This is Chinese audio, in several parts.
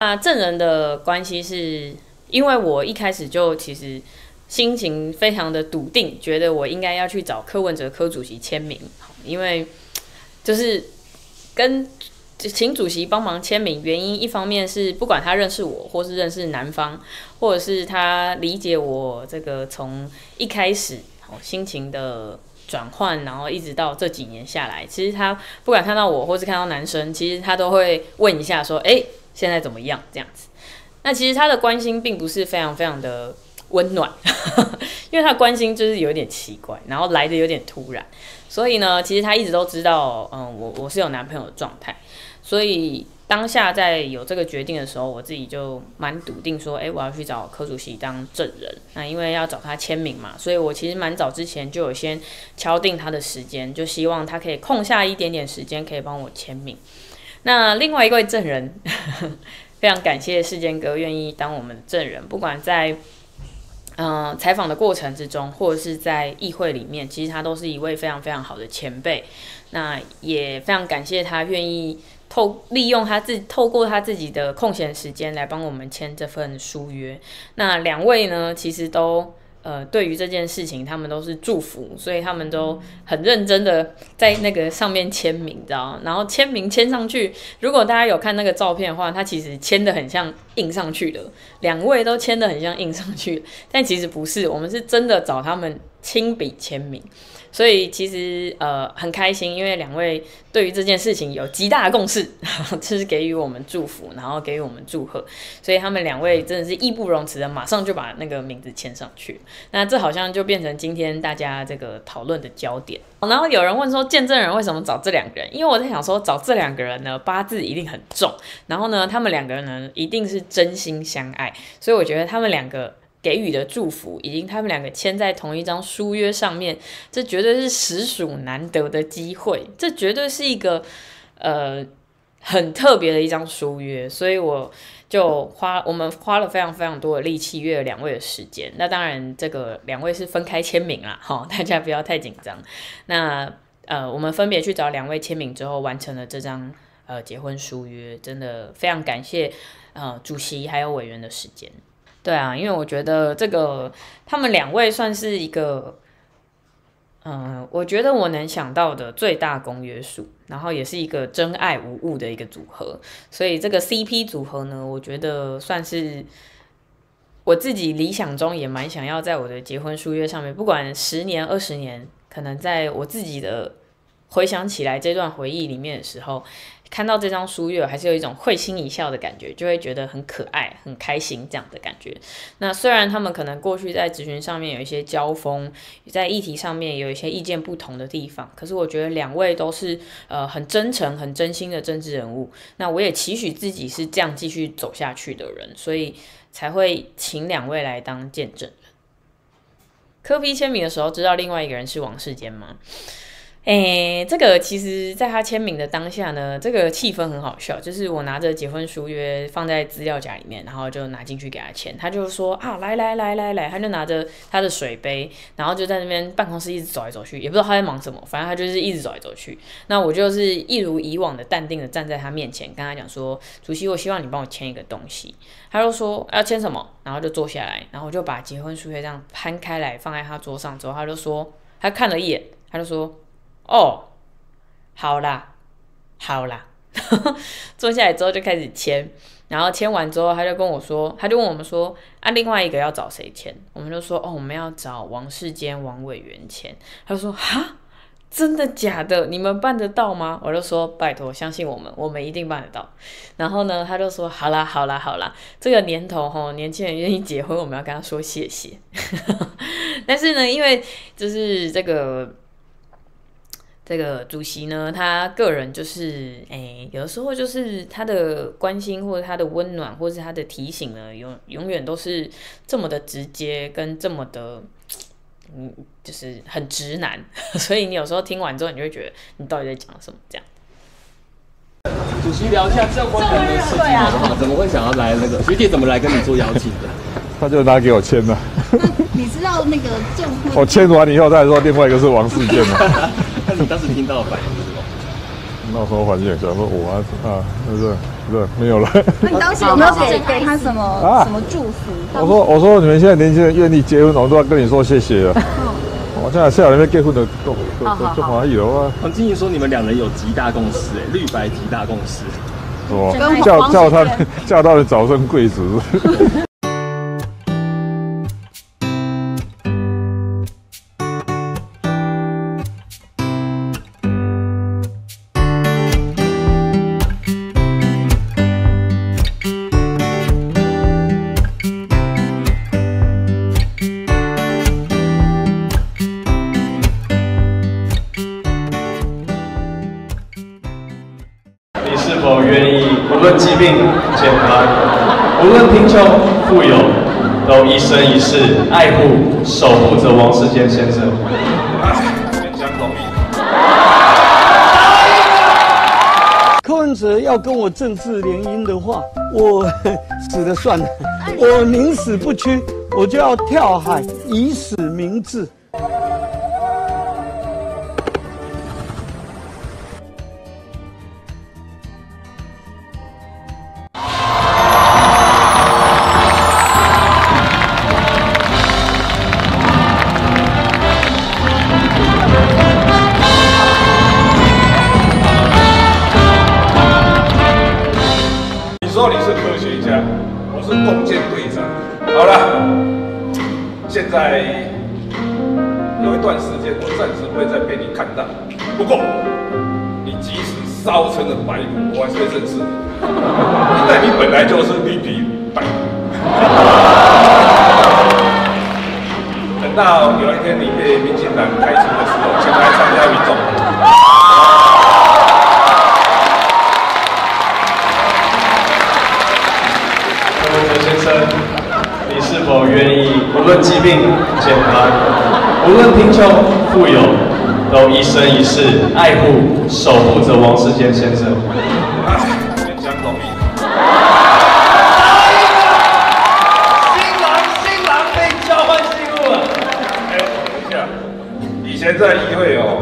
那证人的关系是因为我一开始就其实心情非常的笃定，觉得我应该要去找柯文哲柯主席签名，因为就是跟请主席帮忙签名，原因一方面是不管他认识我，或是认识男方，或者是他理解我这个从一开始心情的转换，然后一直到这几年下来，其实他不管看到我，或是看到男生，其实他都会问一下说：“哎，现在怎么样？”这样子。那其实他的关心并不是非常非常的温暖，因为他的关心就是有点奇怪，然后来的有点突然。所以呢，其实他一直都知道，嗯，我我是有男朋友的状态。所以当下在有这个决定的时候，我自己就蛮笃定说，哎，我要去找柯主席当证人。那因为要找他签名嘛，所以我其实蛮早之前就有先敲定他的时间，就希望他可以空下一点点时间，可以帮我签名。那另外一位证人，非常感谢世坚哥愿意当我们证人，不管在嗯采访的过程之中，或者是在议会里面，其实他都是一位非常非常好的前辈。那也非常感谢他愿意。透利用他自透过他自己的空闲时间来帮我们签这份书约。那两位呢，其实都呃对于这件事情，他们都是祝福，所以他们都很认真的在那个上面签名，知道然后签名签上去，如果大家有看那个照片的话，他其实签的很像印上去的，两位都签的很像印上去，但其实不是，我们是真的找他们亲笔签名。所以其实呃很开心，因为两位对于这件事情有极大的共识，就是给予我们祝福，然后给予我们祝贺，所以他们两位真的是义不容辞的，马上就把那个名字签上去。那这好像就变成今天大家这个讨论的焦点。然后有人问说，见证人为什么找这两个人？因为我在想说，找这两个人呢，八字一定很重，然后呢，他们两个人呢一定是真心相爱，所以我觉得他们两个。给予的祝福，以及他们两个签在同一张书约上面，这绝对是实属难得的机会，这绝对是一个呃很特别的一张书约，所以我就花我们花了非常非常多的力气约了两位的时间。那当然，这个两位是分开签名啦，哈，大家不要太紧张。那呃，我们分别去找两位签名之后，完成了这张呃结婚书约，真的非常感谢呃主席还有委员的时间。对啊，因为我觉得这个他们两位算是一个，嗯，我觉得我能想到的最大公约数，然后也是一个真爱无误的一个组合，所以这个 CP 组合呢，我觉得算是我自己理想中也蛮想要在我的结婚书约上面，不管十年二十年，可能在我自己的回想起来这段回忆里面的时候。看到这张书页，还是有一种会心一笑的感觉，就会觉得很可爱、很开心这样的感觉。那虽然他们可能过去在咨询上面有一些交锋，在议题上面有一些意见不同的地方，可是我觉得两位都是呃很真诚、很真心的政治人物。那我也期许自己是这样继续走下去的人，所以才会请两位来当见证人。科批签名的时候，知道另外一个人是王世坚吗？诶，这个其实，在他签名的当下呢，这个气氛很好笑。就是我拿着结婚书约放在资料夹里面，然后就拿进去给他签。他就说啊，来来来来来，他就拿着他的水杯，然后就在那边办公室一直走来走去，也不知道他在忙什么，反正他就是一直走来走去。那我就是一如以往的淡定的站在他面前，跟他讲说，主席，我希望你帮我签一个东西。他就说要签什么，然后就坐下来，然后就把结婚书约这样摊开来放在他桌上之后，他就说，他看了一眼，他就说。哦，好啦，好啦，坐下来之后就开始签，然后签完之后他就跟我说，他就问我们说，啊，另外一个要找谁签？我们就说，哦，我们要找王世坚王委员签。他就说，哈，真的假的？你们办得到吗？我就说，拜托，相信我们，我们一定办得到。然后呢，他就说，好啦，好啦，好啦，这个年头吼，年轻人愿意结婚，我们要跟他说谢谢。但是呢，因为就是这个。这个主席呢，他个人就是，哎，有的时候就是他的关心或者他的温暖，或者是他的提醒呢，永永远都是这么的直接，跟这么的，嗯，就是很直男。所以你有时候听完之后，你就会觉得你到底在讲什么？这样。主席聊一下教官的事情好不好？怎么会想要来那个学姐怎么来跟你做邀请的？他就拿给我签了。你知道那个证婚？我签完以后，他还说另外一个是王世坚嘛。那你当时听到的反应是什么？那时候环境想说我啊啊，是不是？不是没有了。那你当时有没有给给他什么 什么祝福？我说我说你们现在年轻人愿意结婚，我都要跟你说谢谢了。我现在下那边结婚的都都都华裔了哇！黄静怡说你们两人有极大共识，哎，绿白极大共识。哦，叫叫他 叫他的早生贵子。穷、富有，都一生一世爱护、守护着王世坚先生。柯文哲要跟我政治联姻的话，我 死了算了，我宁死不屈，我就要跳海以死明志。在有一段时间我暂时不会再被你看到。不过，你即使烧成了白骨，我还是会认识你，因为你本来就是绿皮白骨。等到有一天你被民进党开除的时候，请来参加运动。你是否愿意，无论疾病、健康，无论贫穷、富有，都一生一世爱护、守护着王世坚先生？勉强同意。新郎新郎被交换信物了。哎，等一下，以前在议会哦，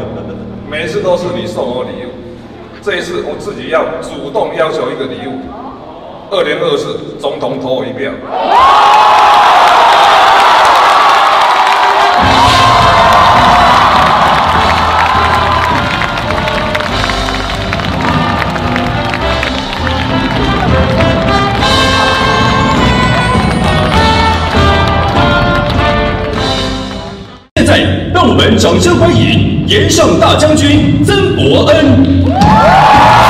每次都是你送我礼物，这一次我自己要主动要求一个礼物。二零二四总统投我一票。掌声欢迎岩上大将军曾伯恩。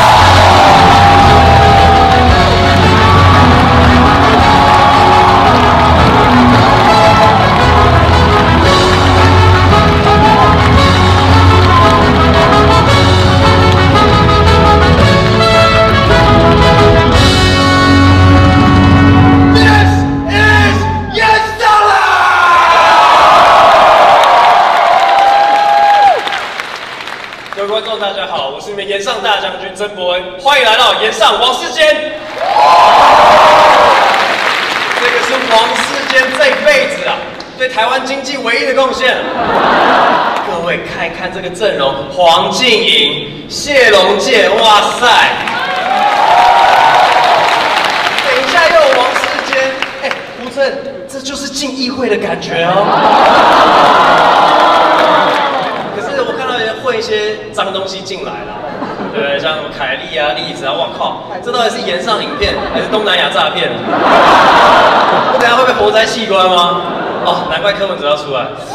台湾经济唯一的贡献。各位看一看这个阵容：黄静莹、谢龙介，哇塞！等一下又有王世坚，哎，吴正，这就是进议会的感觉哦。可是我看到人混一些脏东西进来了，对，像什么凯莉啊、栗子啊，我靠，这到底是延上影片还是东南亚诈骗？我等下会被活摘器官吗？哦，难怪柯文哲要出来，是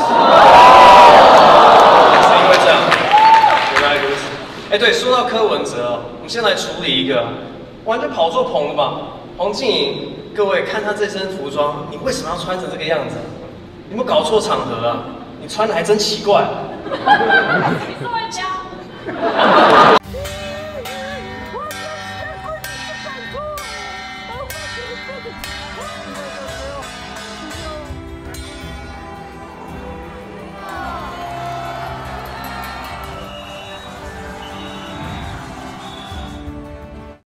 因为这样，原来如此。哎，对，说到柯文哲，我们先来处理一个，完全跑错棚了吧？黄静颖，各位看他这身服装，你为什么要穿成这个样子？有没有搞错场合啊？你穿的还真奇怪。你这么教。